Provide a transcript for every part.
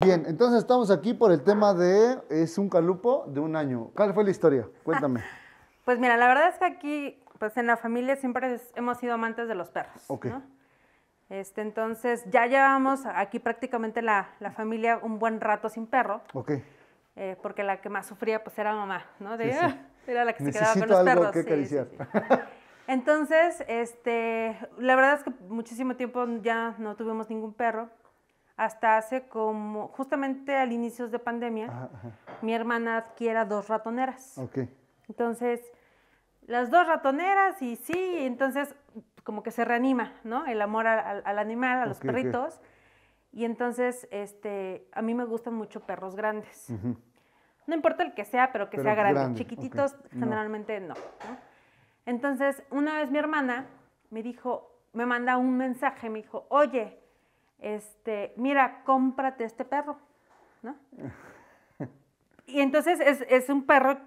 Bien, entonces estamos aquí por el tema de es un calupo de un año. ¿Cuál fue la historia? Cuéntame. Pues mira, la verdad es que aquí, pues en la familia siempre es- hemos sido amantes de los perros. Ok. ¿no? Este, entonces ya llevamos aquí prácticamente la, la familia un buen rato sin perro, Ok. eh, porque la que más sufría pues era mamá, ¿no? De, Sí, sí. "Ah", era la que se quedaba con Necesito los algo perros. que sí, sí, acariciar. sí. Entonces, este, la verdad es que muchísimo tiempo ya no tuvimos ningún perro. Hasta hace como, justamente al inicios de pandemia, Ajá, ajá. mi hermana adquiera dos ratoneras. Ok. Entonces, las dos ratoneras y sí, entonces como que se reanima, ¿no? El amor al, al- al animal, a los perritos. Y entonces, este, a mí me gustan mucho perros grandes. No importa el que sea, pero que Pero sea grande. grande, Chiquititos. No. generalmente no. ¿no? Entonces, una vez mi hermana me dijo, me manda un mensaje, me dijo, oye, este, mira, cómprate este perro, ¿no? Y entonces es, es un perro,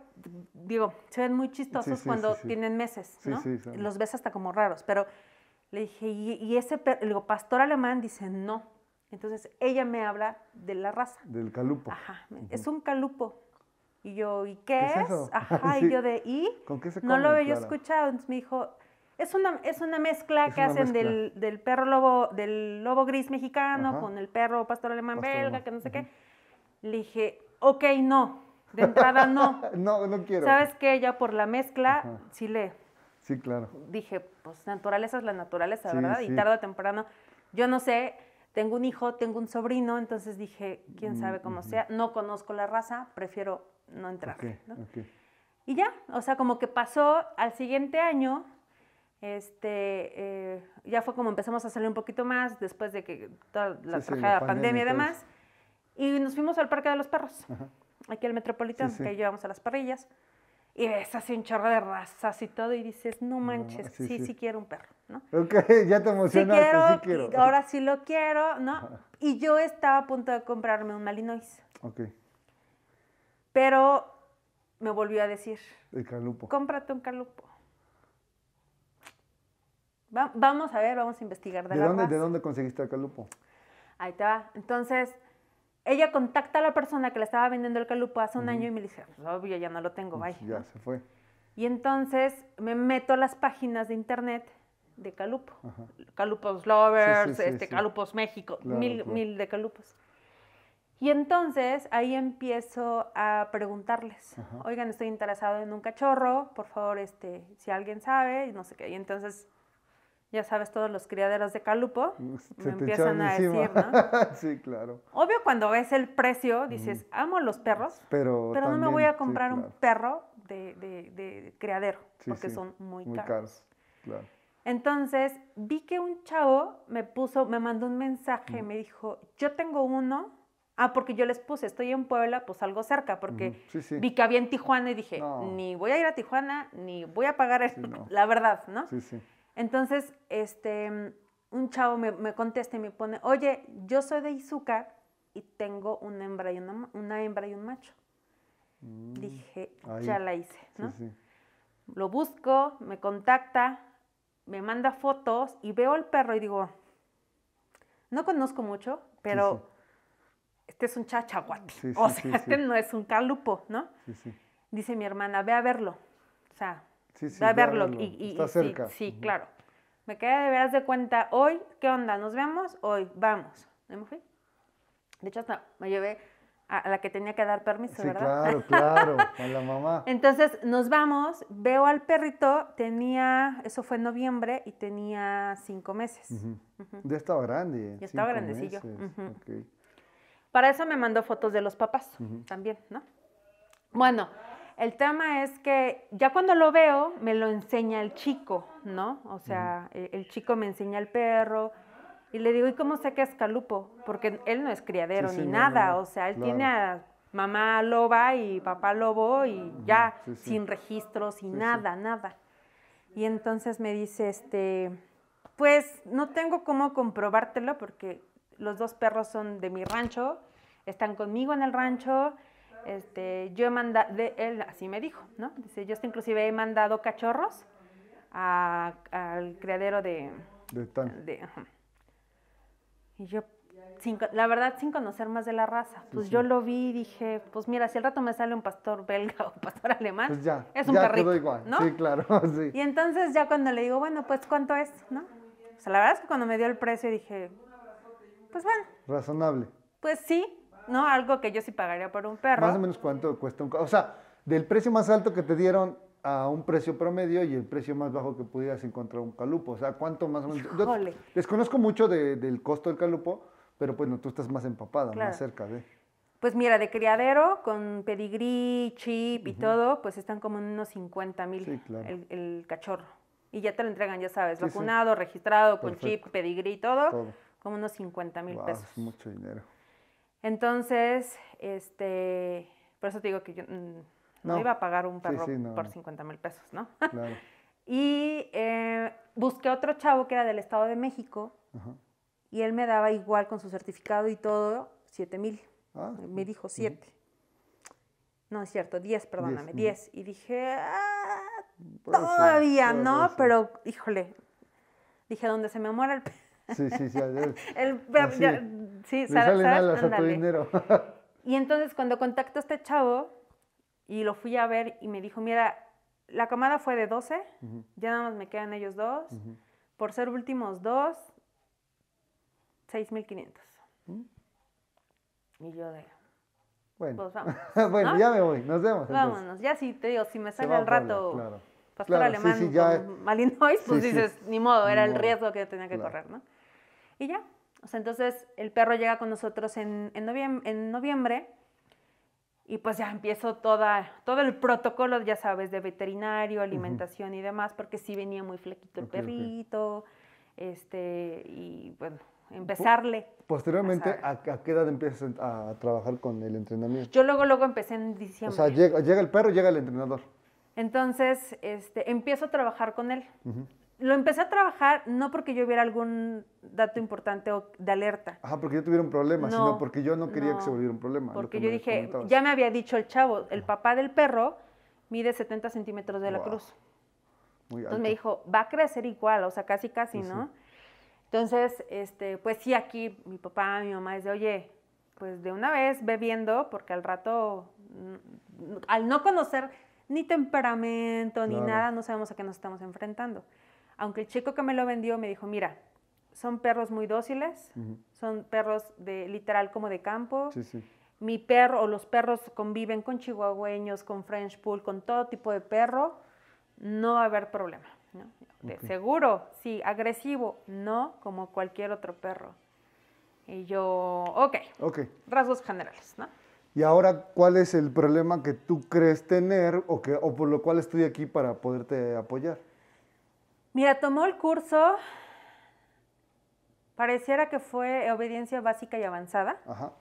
digo, se ven muy chistosos sí, cuando sí, tienen meses, Sí, ¿no? Los ves hasta como raros, pero le dije, ¿y, y ese perro? Le digo, pastor alemán, dice, no. Entonces ella me habla de la raza. Del calupo. Ajá, es un calupo. Y yo, ¿y qué, ¿Qué es eso? Ajá, y yo de, ¿y? ¿Con qué se No lo come, había Clara? escuchado. Entonces me dijo, es una, es una mezcla Es que una hacen mezcla. del, del perro lobo, del lobo gris mexicano Ajá. con el perro pastor alemán Pastor belga, alemán, que no sé qué. Le dije, ok, no. De entrada no. No, no quiero. ¿Sabes qué? Ya por la mezcla, Ajá. sí le Sí, claro. dije, pues naturaleza es la naturaleza, Sí, ¿verdad? sí. Y tarde o temprano, yo no sé, tengo un hijo, tengo un sobrino, entonces dije, quién sabe Mm, cómo sea, no conozco la raza, prefiero no entrar. Ok, ¿no? ok. Y ya, o sea, como que pasó al siguiente año, este, eh, ya fue como empezamos a salir un poquito más después de que toda la Sí, sí, la de pandemia y demás, y nos fuimos al Parque de los Perros, Ajá. aquí al Metropolitano, Sí, que ahí llevamos a las parrillas, y ves así un chorro de razas y todo, y dices, no manches, sí, sí, quiero un perro, ¿no? Ok, ya te emocionaste, quiero, sí quiero. ahora sí lo quiero, ¿no? Y yo estaba a punto de comprarme un Malinois, Ok, pero me volvió a decir, el calupo. cómprate un calupo. Va- vamos a ver, vamos a investigar de, ¿De dónde, raza. ¿De dónde conseguiste el calupo? Ahí te va. Entonces, ella contacta a la persona que le estaba vendiendo el calupo hace un año y me dice, pues, obvio, ya no lo tengo, bye. Ya ¿no? se fue. Y entonces me meto a las páginas de internet de calupo. Ajá. Calupos Lovers, Sí, sí, sí, este. Calupos México, Claro, mil, claro. mil de calupos. Y entonces ahí empiezo a preguntarles, Ajá. oigan, estoy interesado en un cachorro, por favor, este, si alguien sabe, y no sé qué. Y entonces, ya sabes, todos los criaderos de calupo Se me empiezan a decir. ¿no? sí, claro. Obvio, cuando ves el precio, dices, amo los perros, Pero, pero no me voy a sí, comprar un perro de, de- de criadero, Sí, porque sí, son muy, Muy caros. caros, claro. Entonces, vi que un chavo me puso, me mandó un mensaje, me dijo, yo tengo uno. Ah, porque yo les puse, estoy en Puebla, pues algo cerca, porque Ujú, sí, sí. vi que había en Tijuana y dije, No. ni voy a ir a Tijuana, ni voy a pagar el- Sí, no. la verdad, ¿no? Sí, sí. Entonces, este, un chavo me, me contesta y me pone, oye, yo soy de Izúcar y tengo una hembra y, una, ma- una hembra y un macho. Dije, Mm, ahí. ya la hice, ¿no? sí. Lo busco, me contacta, me manda fotos y veo al perro y digo, no conozco mucho, pero sí. este es un chachaguate. O sea, este no es un calupo, ¿no? Sí, sí. Dice mi hermana, ve a verlo. O sea, Sí, sí, verlo. verlo. Y, y- Está y sí, cerca. Sí, claro. Me quedé de veras de cuenta, hoy, ¿qué onda? ¿Nos vemos? Hoy, vamos. ¿Y me fui? De hecho, hasta me llevé a la que tenía que dar permiso, Sí, ¿verdad? claro, claro. A la mamá. Entonces nos vamos, veo al perrito, tenía, eso fue en noviembre y tenía cinco meses. Ya estaba grande. Ya estaba grandecillo. Para eso me mandó fotos de los papás también, ¿no? Bueno, el tema es que ya cuando lo veo, me lo enseña el chico, ¿no? O sea, e- el chico me enseña el perro y le digo, ¿y cómo sé que es calupo? Porque él no es criadero Sí, sí, ni no, no, nada, no, o sea, él claro. tiene a mamá loba y papá lobo y ya, sí, sin registros, sin nada, nada. Y entonces me dice, este, pues no tengo cómo comprobártelo porque los dos perros son de mi rancho, están conmigo en el rancho. Este, yo he mandado, él así me dijo, ¿no? Dice, yo hasta inclusive he mandado cachorros a- al criadero de, De tan. de-. Y yo, sin la verdad, sin conocer más de la raza. Pues yo lo vi y dije, pues mira, si al rato me sale un pastor belga o pastor alemán, Pues ya, es un ya perrito, igual. ¿no? Sí, claro, sí. Y entonces ya cuando le digo, bueno, pues ¿cuánto es? ¿No? O sea, la verdad es que cuando me dio el precio dije, pues bueno, Razonable. pues sí, ¿no? Algo que yo sí pagaría por un perro. Más o menos cuánto cuesta un O sea, del precio más alto que te dieron a un precio promedio y el precio más bajo que pudieras encontrar un calupo. O sea, ¿cuánto más o menos? Yo desconozco mucho de- del costo del calupo, pero bueno, tú estás más empapada, Claro. más cerca de. Pues mira, de criadero, con pedigrí, chip y todo, pues están como en unos 50 mil Sí, claro. el, el cachorro. Y ya te lo entregan, ya sabes, Sí, sí. vacunado, registrado, con chip, pedigrí y todo, Todo. como unos 50 mil pesos. es mucho dinero. Entonces, este, por eso te digo que yo mm, no, No. iba a pagar un perro sí, no, por no. 50 mil pesos, ¿no? Claro. y eh, busqué otro chavo que era del Estado de México Ajá. y él me daba igual con su certificado y todo, 7 mil. Ah, Me dijo 7. No, es cierto, 10, perdóname, ujú. 10. Y dije, ah, ser, todavía no, ser. pero híjole. Dije, donde se me muera el pe- Sí, sí, sí. el Así, ya- sí, salen alas a tu dinero. Y entonces cuando contacto a este chavo y lo fui a ver y me dijo, mira, la camada fue de 12, Ujú, ya nada más me quedan ellos dos. Por ser últimos dos, 6.500. Mm. Y yo de, Bueno, pues vamos. bueno ¿no? ya me voy. Nos vemos. entonces. Vámonos, ya si te digo, si me sale al rato claro. pastor Claro, sí, alemán sí, ya- con Malinois, pues sí, sí. dices, ni modo, Ni era el modo. riesgo que yo tenía que Claro. correr, ¿no? Y ya, o sea, entonces el perro llega con nosotros en, en, noviem- en noviembre y pues ya empiezo toda, todo el protocolo, ya sabes, de veterinario, alimentación y demás, porque sí venía muy flequito el perrito, este, y bueno, empezarle. Posteriormente, a ¿a, a qué edad empiezas a, trabajar con el entrenamiento? Yo luego, luego empecé en O diciembre. sea, llega, llega el perro, llega el entrenador. Entonces, este, empiezo a trabajar con él. Ujú. Lo empecé a trabajar no porque yo viera algún dato importante o de alerta, Ajá, porque yo tuviera un problema, No, sino porque yo no quería que se no, volviera un problema. porque que yo dije, ya me había dicho el chavo, el papá del perro mide 70 centímetros de la Guau, cruz. Muy Entonces me alto. dijo, va a crecer igual, o sea, casi, casi, Sí, ¿no? Entonces, este, pues sí, aquí mi papá, mi mamá es de, oye, pues de una vez ve viendo, porque al rato, mm, al no conocer ni temperamento ni Claro. nada, no sabemos a qué nos estamos enfrentando. Aunque el chico que me lo vendió me dijo, mira, son perros muy dóciles, son perros de literal como de campo. Sí, sí. Mi perro o los perros conviven con chihuahueños, con French Pool, con todo tipo de perro, no va a haber problema. ¿no? Seguro, sí, agresivo, no como cualquier otro perro. Y yo, ok, Ok. rasgos generales, ¿no? Y ahora, ¿cuál es el problema que tú crees tener o, que, o por lo cual estoy aquí para poderte apoyar? Mira, tomó el curso, pareciera que fue obediencia básica y avanzada, Ajá.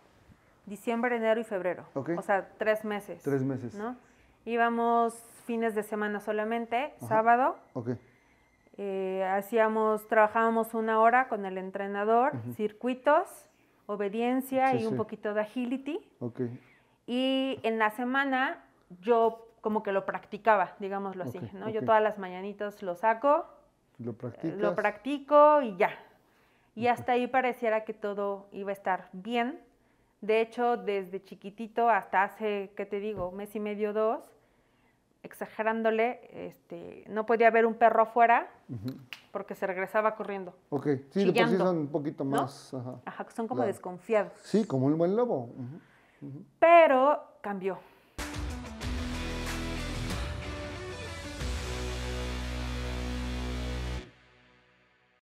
diciembre, enero y febrero. Ok. O sea, tres meses. Tres meses. ¿no? Íbamos fines de semana solamente, Ajá. sábado. Ok. eh, hacíamos, trabajábamos una hora con el entrenador, circuitos, obediencia Sí, y un poquito de agility. Ok. Y en la semana yo como que lo practicaba, digámoslo así, ¿no? Yo todas las mañanitas lo saco, ¿Lo eh, lo practico y ya. Y hasta ahí pareciera que todo iba a estar bien. De hecho, desde chiquitito hasta hace, ¿qué te digo? Mes y medio, dos, exagerándole, este, no podía ver un perro afuera Ujú. porque se regresaba corriendo. Ok. Sí, de por sí son un poquito ¿no? más. Ajá. Ajá, son como Claro. desconfiados. Sí, como un buen lobo. Ujú. Pero cambió.